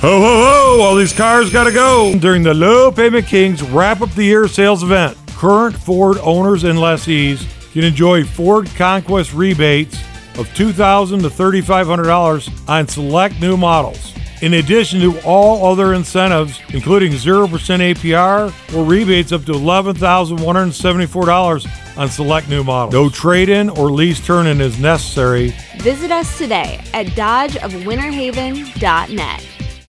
Ho, ho, ho! All these cars gotta go! During the Low Payment Kings Wrap Up the Year sales event, current Ford owners and lessees can enjoy Ford Conquest rebates of $2,000 to $3,500 on select new models. In addition to all other incentives, including 0% APR or rebates up to $11,174 on select new models. No trade in or lease turn in is necessary. Visit us today at dodgeofwinterhaven.net.